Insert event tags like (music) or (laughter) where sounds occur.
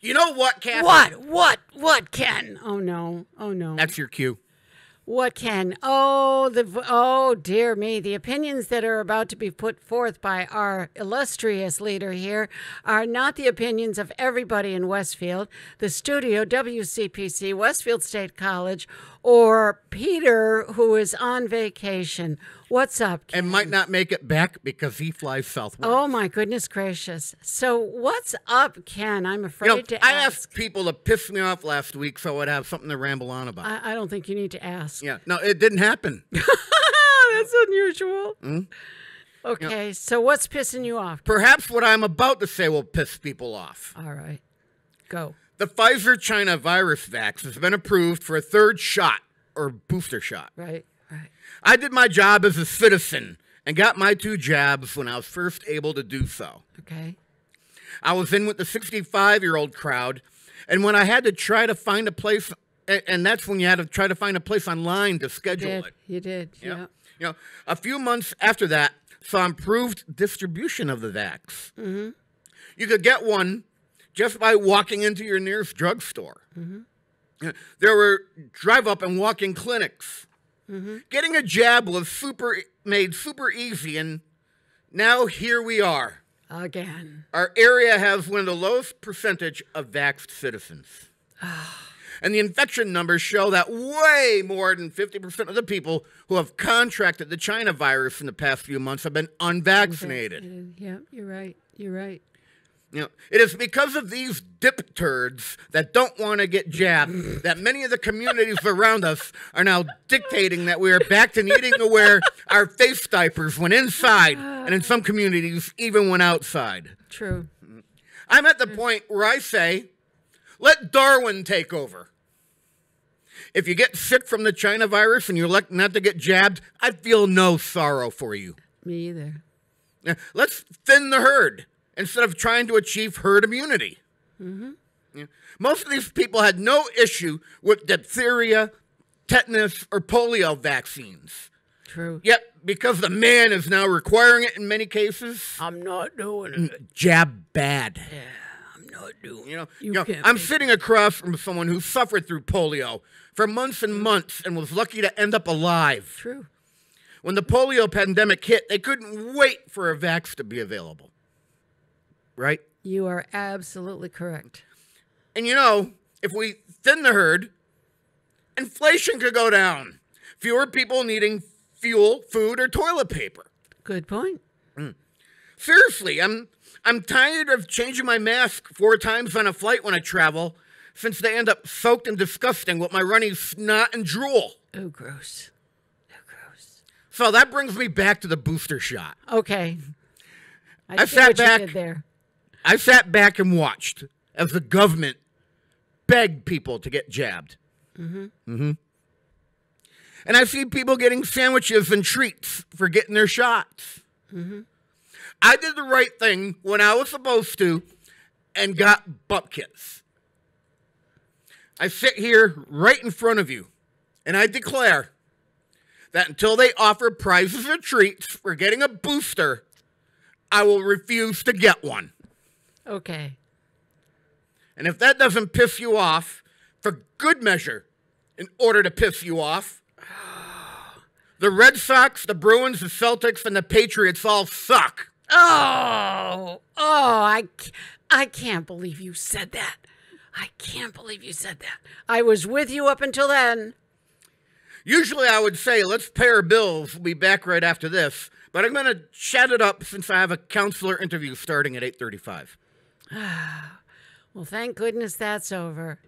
You know what, Kathy? What? What? What, Ken? Oh no. Oh no. That's your cue. What can? Oh, the oh dear me! The opinions that are about to be put forth by our illustrious leader here are not the opinions of everybody in Westfield, the studio, WCPC, Westfield State College, or Peter, who is on vacation. What's up? Ken? And might not make it back because he flies southwest. Oh my goodness gracious! So what's up, Ken? I'm afraid You know, to I ask. asked people to piss me off last week so I'd have something to ramble on about. I, I don't think you need to ask. yeah, no, it didn't happen. (laughs) That's unusual. Hmm? Okay, so what's pissing you off? Perhaps what I'm about to say will piss people off. All right, go. The Pfizer China virus vax has been approved for a third shot or booster shot. Right, right. I did my job as a citizen and got my two jabs when I was first able to do so. Okay. I was in with the 65 year old crowd, and when I had to try to find a place, and that's when you had to try to find a place online to schedule Did it. you did? Yeah. Yeah. You know, a few months after that, saw improved distribution of the vax. Mm-hmm. You could get one just by walking into your nearest drugstore. Yeah, There were drive up and walk in clinics. Mm-hmm. Getting a jab was super made super easy, and now here we are. Again. Our area has one of the lowest percentage of vaxxed citizens. Ah. and the infection numbers show that way more than 50% of the people who have contracted the China virus in the past few months have been unvaccinated. Yeah, you're right. You're right. You know, it is because of these dip turds that don't want to get jabbed that many of the communities around us are now dictating that we are back to needing to wear our face diapers when inside, and in some communities, even when outside. True. I'm at the point where I say, let Darwin take over. If you get sick from the China virus and you're elect not to get jabbed, I feel no sorrow for you. Me either. Let's thin the herd instead of trying to achieve herd immunity. Mm-hmm. Yeah. Most of these people had no issue with diphtheria, tetanus, or polio vaccines. True. Yet, because the man is now requiring it in many cases, I'm not doing it. jab bad. Yeah, I'm not doing You know, You you know, I'm sitting across from someone who suffered through polio for months and mm. months and was lucky to end up alive. True. When the polio pandemic hit, they couldn't wait for a vax to be available. Right? You are absolutely correct. And you know, if we thin the herd, inflation could go down. Fewer people needing fuel, food, or toilet paper. Good point. Mm. Seriously, I'm I'm tired of changing my mask four times on a flight when I travel, since they end up soaked and disgusting with my running snot and drool. Oh, gross. Oh, gross. So that brings me back to the booster shot. Okay. I see sat back- there. I sat back and watched as the government begged people to get jabbed. Mm-hmm. Mm-hmm. And I see people getting sandwiches and treats for getting their shots. I did the right thing when I was supposed to and got butt kits. I sit here right in front of you and I declare that until they offer prizes or treats for getting a booster, I will refuse to get one. Okay. And if that doesn't piss you off, for good measure, in order to piss you off, (sighs) the Red Sox, the Bruins, the Celtics, and the Patriots all suck. Oh, oh, I, I can't believe you said that. I can't believe you said that. I was with you up until then. Usually I would say, let's pay our bills. We'll be back right after this. But I'm going to chat it up since I have a counselor interview starting at 835. (sighs) Well, thank goodness that's over.